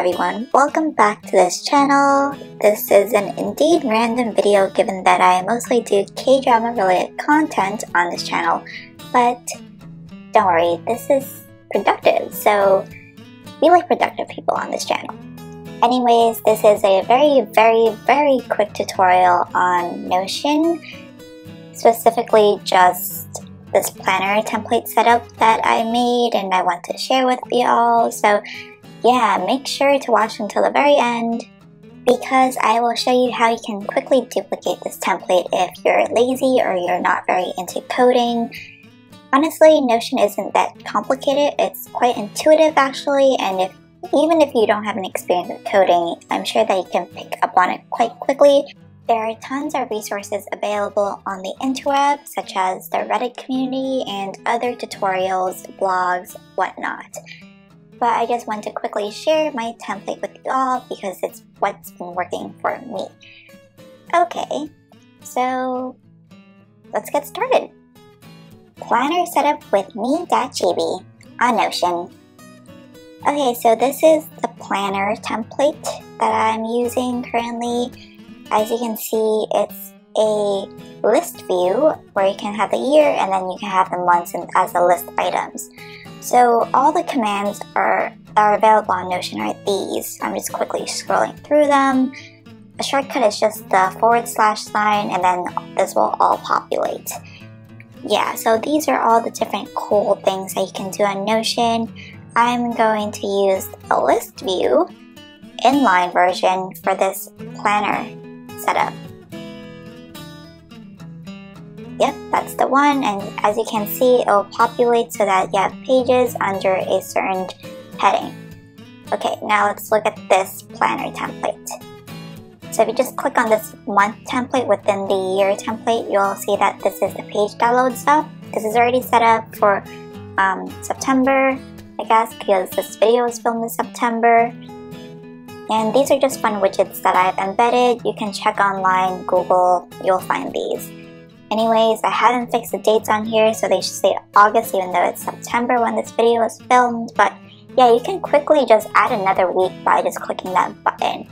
everyone, welcome back to this channel. This is an indeed random video given that I mostly do K-drama related content on this channel, but don't worry, this is productive, so we like productive people on this channel. Anyways, this is a very, very, very quick tutorial on Notion, specifically just this planner template setup that I made and I want to share with you all. So yeah, make sure to watch until the very end because I will show you how you can quickly duplicate this template if you're lazy or you're not very into coding. Honestly, Notion isn't that complicated. It's quite intuitive actually, and if even if you don't have an experience with coding, I'm sure that you can pick up on it quite quickly. There are tons of resources available on the interweb, such as the Reddit community and other tutorials, blogs, whatnot but I just want to quickly share my template with you all because it's what's been working for me. Okay, so let's get started. Planner setup with me.chibi on Notion. Okay, so this is the planner template that I'm using currently. As you can see, it's a list view where you can have the year and then you can have the months as the list items. So all the commands are, are available on Notion are these. I'm just quickly scrolling through them. A shortcut is just the forward slash sign and then this will all populate. Yeah, so these are all the different cool things that you can do on Notion. I'm going to use a list view inline version for this planner setup. Yep, that's the one and as you can see it will populate so that you have pages under a certain heading. Okay, now let's look at this planner template. So if you just click on this month template within the year template, you'll see that this is the page download stuff. This is already set up for um, September, I guess, because this video was filmed in September. And these are just fun widgets that I've embedded. You can check online, Google, you'll find these. Anyways, I haven't fixed the dates on here, so they should say August even though it's September when this video was filmed. But yeah, you can quickly just add another week by just clicking that button.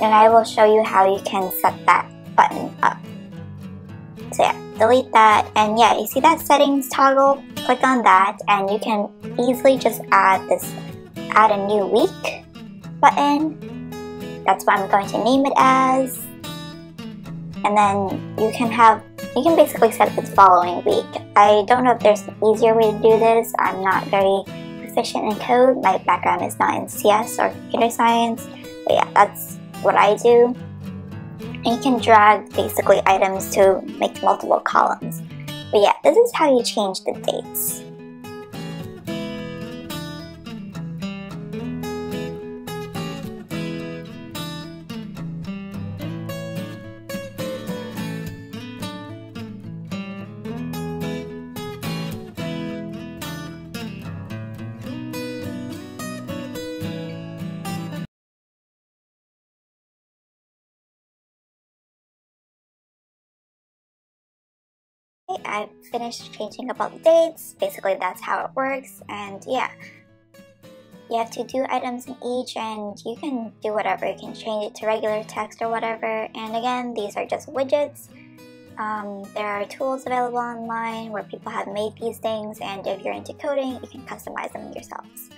And I will show you how you can set that button up. So yeah, delete that. And yeah, you see that settings toggle? Click on that and you can easily just add this add a new week button. That's what I'm going to name it as and then you can have you can basically set it the following week. I don't know if there's an easier way to do this. I'm not very proficient in code. My background is not in CS or computer science. But yeah, that's what I do. And you can drag basically items to make multiple columns. But yeah, this is how you change the dates. I finished changing about the dates. Basically, that's how it works. And yeah, you have to do items in each and you can do whatever. You can change it to regular text or whatever. And again, these are just widgets. Um, there are tools available online where people have made these things and if you're into coding, you can customize them yourselves.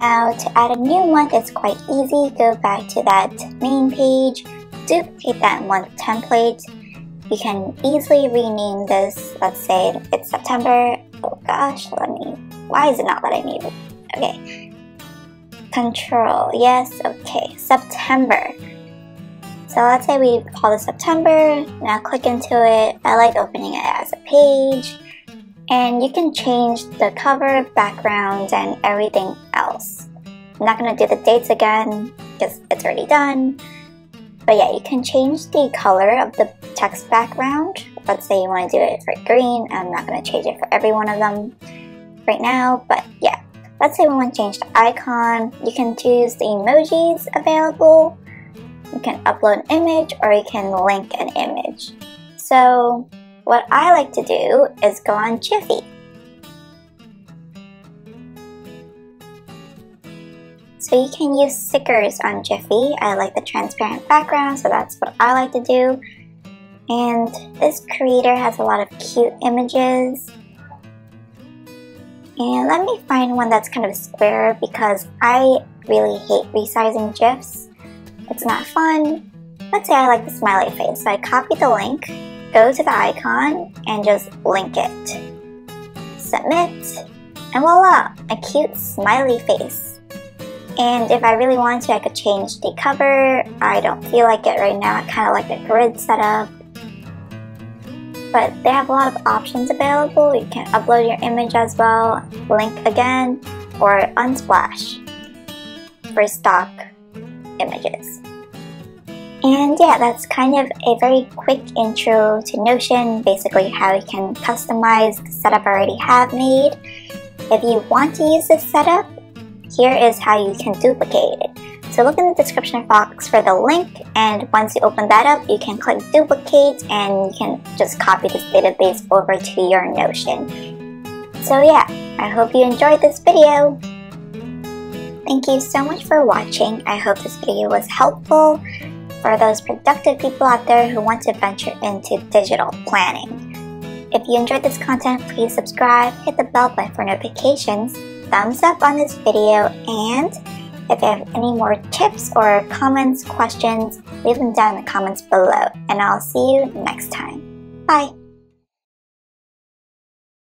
Now to add a new month, it's quite easy. Go back to that main page duplicate that month template, you can easily rename this. Let's say it's September. Oh gosh, let me, why is it not letting me? Okay. Control, yes, okay, September. So let's say we call this September. Now click into it. I like opening it as a page. And you can change the cover, background, and everything else. I'm not going to do the dates again because it's already done. But yeah, you can change the color of the text background. Let's say you want to do it for green. I'm not going to change it for every one of them right now, but yeah. Let's say we want to change the icon. You can choose the emojis available. You can upload an image or you can link an image. So what I like to do is go on Giphy. So you can use stickers on Giphy. I like the transparent background, so that's what I like to do. And this creator has a lot of cute images. And let me find one that's kind of square because I really hate resizing GIFs. It's not fun. Let's say I like the smiley face, so I copy the link, go to the icon, and just link it. Submit, and voila, a cute smiley face. And if I really want to, I could change the cover. I don't feel like it right now. I kind of like the grid setup but they have a lot of options available. You can upload your image as well, link again, or unsplash for stock images. And yeah, that's kind of a very quick intro to Notion, basically how you can customize the setup I already have made. If you want to use this setup, here is how you can duplicate it. So look in the description box for the link and once you open that up, you can click duplicate and you can just copy this database over to your Notion. So yeah, I hope you enjoyed this video. Thank you so much for watching. I hope this video was helpful for those productive people out there who want to venture into digital planning. If you enjoyed this content, please subscribe, hit the bell button for notifications, thumbs up on this video, and if you have any more tips or comments, questions, leave them down in the comments below, and I'll see you next time. Bye!